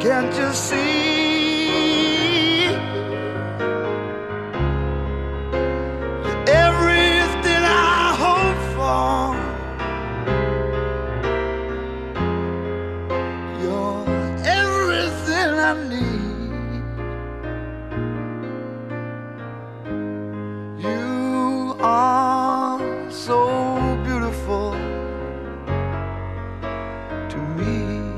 can't you see? Everything I hope for. You're everything I need. You are so beautiful to me.